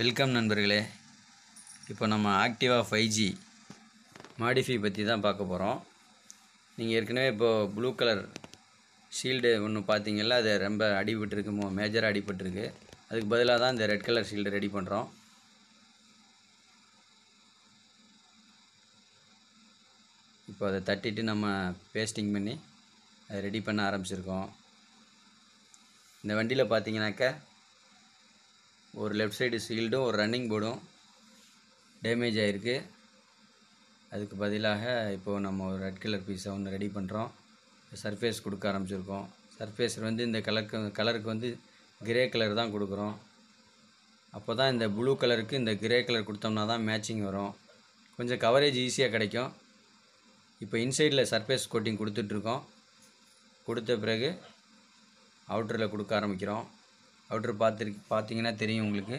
Welcome நண்பர்களே. இப்போ நம்ம ஆக்டிவா ஃபைவ் ஜி மாடிஃபை பற்றி தான் பார்க்க போகிறோம் நீங்கள் ஏற்கனவே இப்போது ப்ளூ கலர் ஷீல்டு ஒன்று பார்த்தீங்கல்ல அது ரொம்ப அடிபட்டுருக்கு மேஜராக அடிபட்டிருக்கு. அதுக்கு பதிலாக தான் இந்த ரெட் கலர் ஷீல்டு ரெடி பண்ணுறோம் இப்போ அதை தட்டிட்டு நம்ம பேஸ்டிங் பண்ணி அதை ரெடி பண்ண ஆரம்பிச்சிருக்கோம். இந்த வண்டியில் பார்த்தீங்கன்னாக்க ஒரு லெஃப்ட் சைடு சீல்டும் ஒரு ரன்னிங் போர்டும் டேமேஜ் ஆகிருக்கு அதுக்கு பதிலாக இப்போது நம்ம ஒரு ரெட் கலர் பீஸை ஒன்று ரெடி பண்ணுறோம் சர்ஃபேஸ் கொடுக்க ஆரம்பிச்சிருக்கோம். சர்ஃபேஸ் வந்து இந்த கலருக்கு கலருக்கு வந்து கிரே கலர் தான் கொடுக்குறோம். அப்போ தான் இந்த ப்ளூ கலருக்கு இந்த கிரே கலர் கொடுத்தோம்னா தான் மேட்சிங் வரும். கொஞ்சம் கவரேஜ் ஈஸியாக கிடைக்கும். இப்போ இன்சைடில் சர்ஃபேஸ் கோட்டிங் கொடுத்துட்ருக்கோம் கொடுத்த பிறகு அவுட்டரில் கொடுக்க ஆரம்பிக்கிறோம். அவுட்ரு பார்த்துரு பார்த்தீங்கன்னா தெரியும் உங்களுக்கு.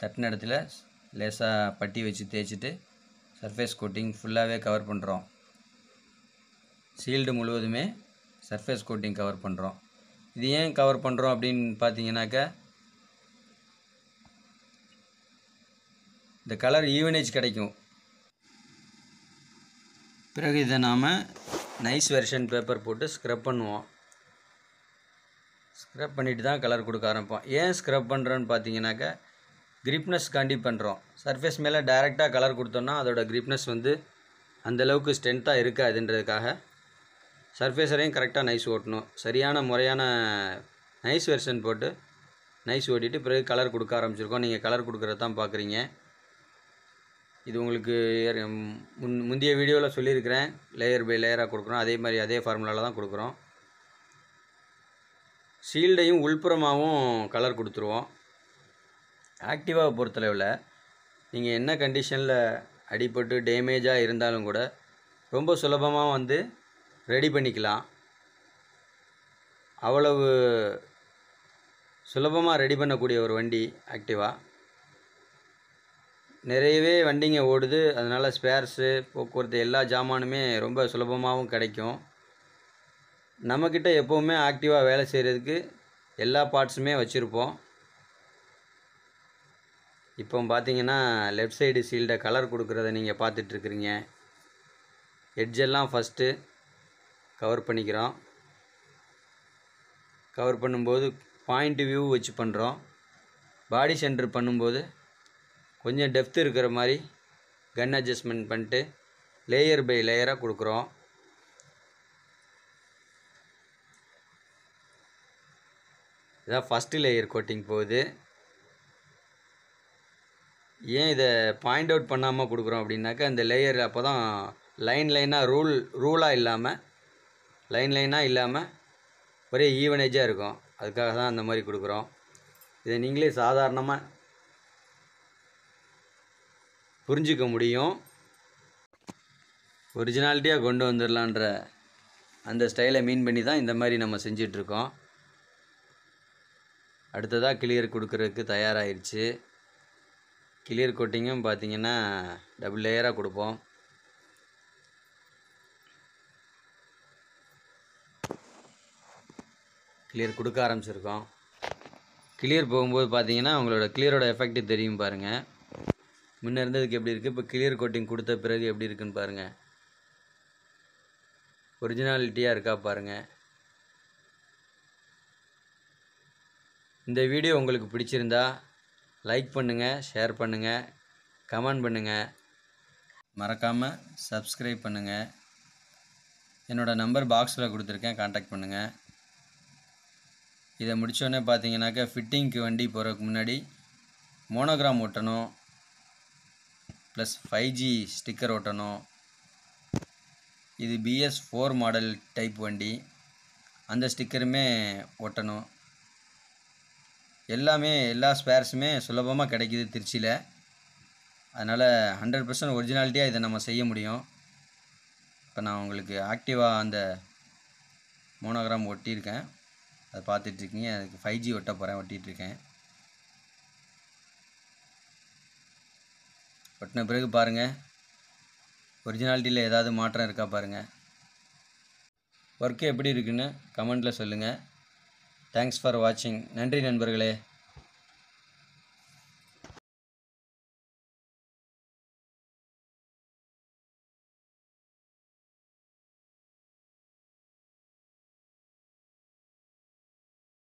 தட்டின இடத்துல லேசாக பட்டி வச்சு தேய்ச்சிட்டு சர்ஃபேஸ் கோட்டிங் ஃபுல்லாகவே கவர் பண்ணுறோம் சீல்டு முழுவதுமே சர்ஃபேஸ் கோட்டிங் கவர் பண்ணுறோம் இது ஏன் கவர் பண்ணுறோம் அப்படின்னு பார்த்தீங்கன்னாக்கா இந்த கலர் ஈவனேஜ் கிடைக்கும். பிறகு இதை நாம் நைஸ் வெர்ஷன் பேப்பர் போட்டு ஸ்க்ரப் பண்ணுவோம். ஸ்க்ரப் பண்ணிட்டு தான் கலர் கொடுக்க ஆரம்பிப்போம். ஏன் ஸ்க்ரப் பண்ணுறோன்னு பார்த்தீங்கன்னாக்கா கிரிப்னஸ் காண்டி பண்ணுறோம் சர்ஃபேஸ் மேலே டைரெக்டாக கலர் கொடுத்தோன்னா அதோட கிரிப்னஸ் வந்து அந்தளவுக்கு ஸ்ட்ரென்த்தாக இருக்காதுன்றதுக்காக சர்ஃபேஸரையும் கரெக்டாக நைஸ் ஓட்டணும். சரியான முறையான நைஸ் வெர்ஷன் போட்டு நைஸ் ஓட்டிட்டு பிறகு கலர் கொடுக்க ஆரம்பிச்சிருக்கோம். நீங்கள் கலர் கொடுக்குறது தான் பார்க்குறீங்க இது உங்களுக்கு முன் முந்தைய வீடியோவில் சொல்லியிருக்கிறேன். லேயர் பை லேயராக கொடுக்குறோம். அதே மாதிரி அதே ஃபார்முலாவில் தான் கொடுக்குறோம். ஷீல்டையும் உள்புறமாகவும் கலர் கொடுத்துருவோம். ஆக்டிவாவை பொறுத்தளவில் நீங்கள் என்ன கண்டிஷனில் அடிபட்டு டேமேஜாக இருந்தாலும் கூட ரொம்ப சுலபமாக வந்து ரெடி பண்ணிக்கலாம். அவ்வளவு சுலபமாக ரெடி பண்ணக்கூடிய ஒரு வண்டி ஆக்டிவா நிறையவே வண்டிங்க ஓடுது அதனால் ஸ்பேர்ஸு போக்குவரத்து எல்லா ஜாமானுமே ரொம்ப சுலபமாகவும் கிடைக்கும். நம்மக்கிட்ட எப்போவுமே ஆக்டிவாக வேலை செய்கிறதுக்கு எல்லா பார்ட்ஸுமே வச்சுருப்போம். இப்போ பார்த்தீங்கன்னா லெஃப்ட் சைடு சீல்டை கலர் கொடுக்குறத நீங்கள் பார்த்துட்ருக்குறீங்க எட்ஜெல்லாம் ஃபஸ்ட்டு கவர் பண்ணிக்கிறோம். கவர் பண்ணும்போது பாயிண்ட் வியூ வச்சு பண்ணுறோம் பாடி சென்டர் பண்ணும்போது கொஞ்சம் டெப்த் இருக்கிற மாதிரி கன் அட்ஜஸ்ட்மெண்ட் பண்ணிட்டு லேயர் பை லேயராக கொடுக்குறோம். இதான் ஃபஸ்ட்டு லேயர் கோட்டிங் போகுது. ஏன் இதை பாயிண்ட் அவுட் பண்ணாமல் கொடுக்குறோம் அப்படின்னாக்கா இந்த லேயர் அப்போ தான் லைன் லைனாக ரூல் ரூலாக இல்லாமல் லைன் லைனாக இல்லாமல் ஒரே ஈவனேஜாக இருக்கும். அதுக்காக தான் அந்த மாதிரி கொடுக்குறோம். இதை நீங்களே சாதாரணமாக புரிஞ்சிக்க முடியும். ஒரிஜினாலிட்டியாக கொண்டு வந்துடலான்ற அந்த ஸ்டைலை மீன் பண்ணி தான் இந்த மாதிரி நம்ம செஞ்சிட்ருக்கோம் அடுத்ததாக கிளியர் கொடுக்கறதுக்கு தயாராகிருச்சு கிளியர் கோட்டிங்கும் பார்த்தீங்கன்னா டபுள் லேயராக கொடுப்போம். கிளியர் கொடுக்க ஆரம்பிச்சிருக்கோம். கிளியர் போகும்போது பார்த்தீங்கன்னா உங்களோட கிளியரோட எஃபெக்ட் தெரியும் பாருங்கள் முன்ன இருந்ததுக்கு எப்படி இருக்குது இப்போ கிளியர் கோட்டிங் கொடுத்த பிறகு எப்படி இருக்குன்னு பாருங்கள் ஒரிஜினாலிட்டியாக இருக்கா பாருங்கள் இந்த வீடியோ உங்களுக்கு பிடிச்சிருந்தா லைக் பண்ணுங்கள் ஷேர் பண்ணுங்கள் கமெண்ட் பண்ணுங்கள் மறக்காமல் சப்ஸ்கிரைப் பண்ணுங்கள் என்னோடய நம்பர் பாக்ஸில் கொடுத்துருக்கேன் காண்டாக்ட் பண்ணுங்கள் இதை முடித்தோடனே பார்த்தீங்கன்னாக்கா ஃபிட்டிங்க்கு வண்டி போகிறதுக்கு முன்னாடி மோனோகிராம் ஒட்டணும் ப்ளஸ் ஃபைவ் ஜி ஸ்டிக்கர் ஒட்டணும். இது பிஎஸ் ஃபோர் மாடல் டைப் வண்டி. அந்த ஸ்டிக்கருமே ஒட்டணும். எல்லாமே எல்லா ஸ்பேர்ஸுமே சுலபமாக கிடைக்கிது திருச்சியில். அதனால் ஹண்ட்ரட் பர்சன்ட் ஒரிஜினாலிட்டியாக இதை நம்ம செய்ய முடியும். இப்போ நான் உங்களுக்கு ஆக்டிவாக அந்த மோனோகிராம் ஒட்டியிருக்கேன். அதை பார்த்துட்ருக்கீங்க. அதுக்கு ஃபைவ் ஜி ஒட்ட போகிறேன் ஒட்டிகிட்ருக்கேன் ஒட்டின பிறகு பாருங்கள் ஒரிஜினாலிட்டியில் ஏதாவது மாற்றம் இருக்கா பாருங்கள் ஒர்க்கு எப்படி இருக்குன்னு கமெண்ட்டில் சொல்லுங்கள் தேங்க்ஸ் ஃபார் வாட்சிங் நன்றி நண்பர்களே.